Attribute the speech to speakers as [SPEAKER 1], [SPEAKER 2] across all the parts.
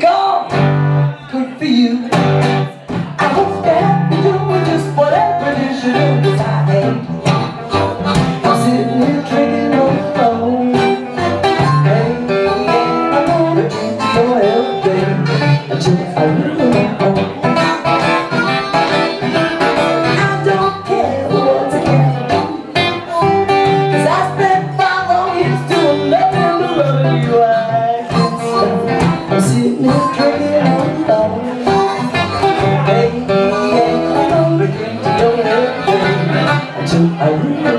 [SPEAKER 1] God.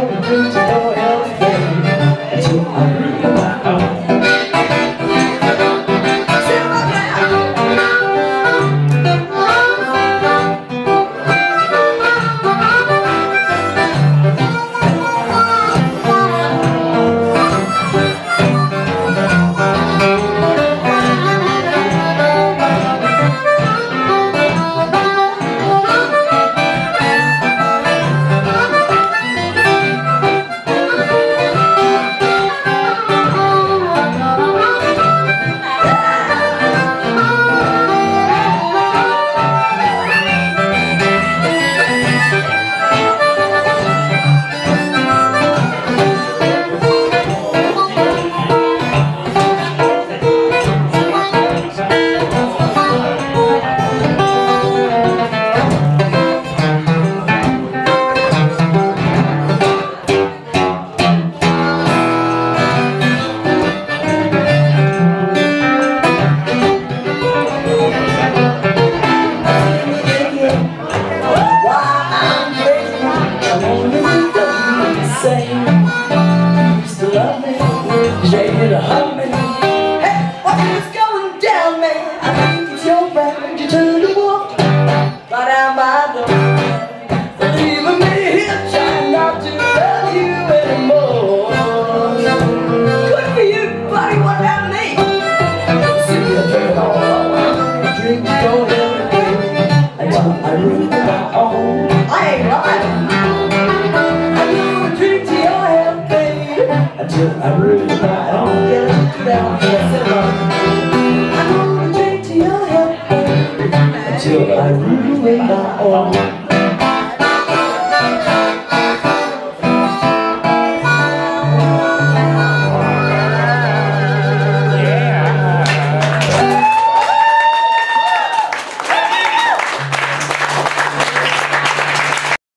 [SPEAKER 1] open to no I really try, I don't get it down I'm gonna drink to your help until I ruin my own.